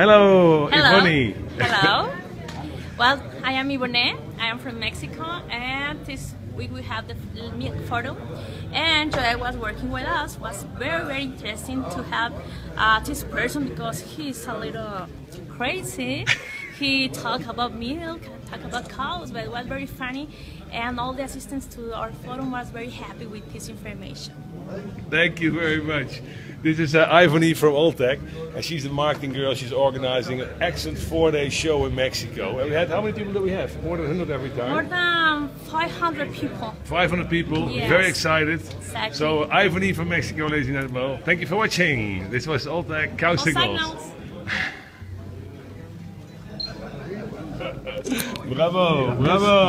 Hello, Hello. Ivone. Hello. well, I am Ivone. I am from Mexico, and this week we have the Milk Forum. And Joep was working with us. It was very very interesting to have uh, this person because he's a little crazy. he talked about milk, talk about cows, but it was very funny. And all the assistants to our forum was very happy with this information. Thank you very much. This is uh, Ivone from Alltech, and she's the marketing girl. She's organizing an excellent four-day show in Mexico. And we had how many people do we have? More than 100 every time. More than 500 people. 500 people, Yes. very excited. Exactly. So, Ivone from Mexico, ladies and gentlemen. Thank you for watching. This was Alltech Cow All Signals. signals. Bravo, bravo.